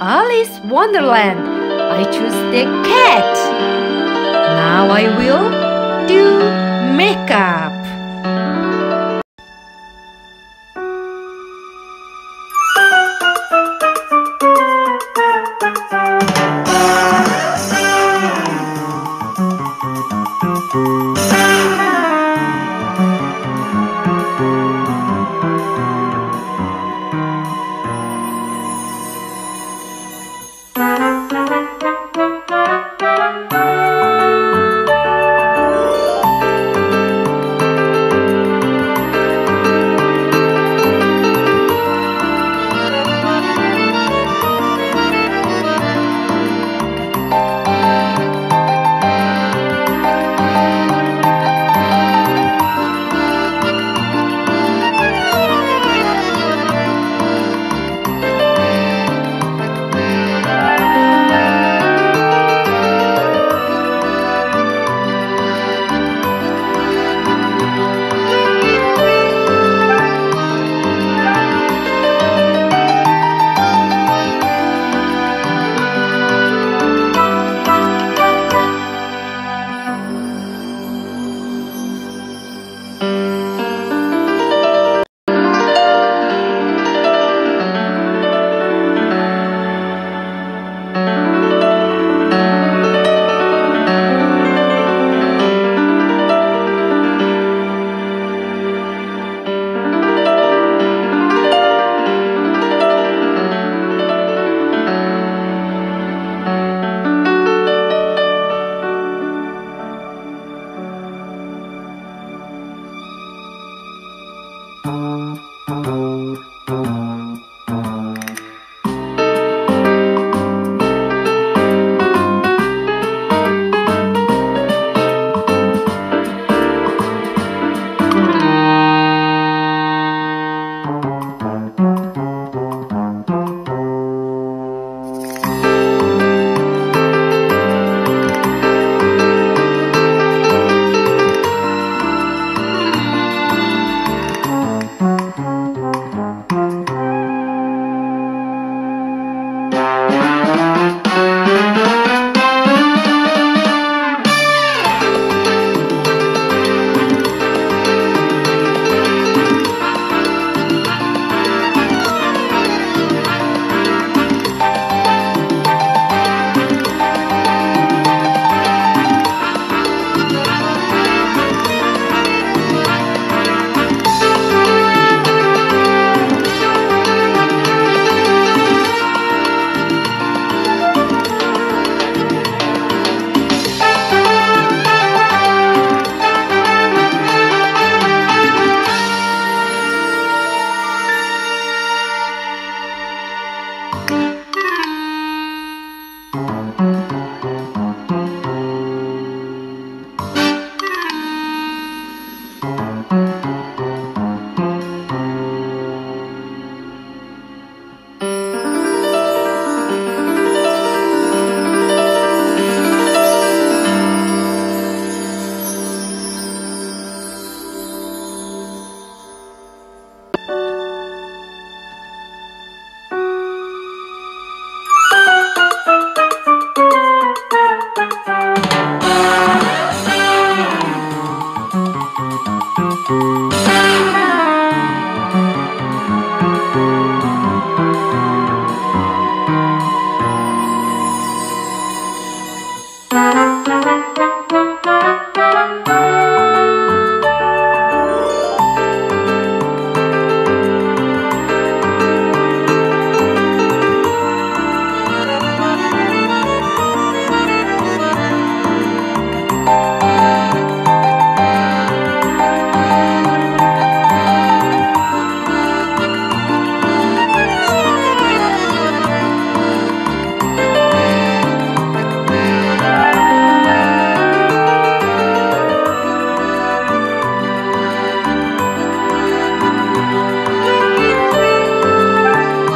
Alice Wonderland. I choose the cat. Now I will. Thank you.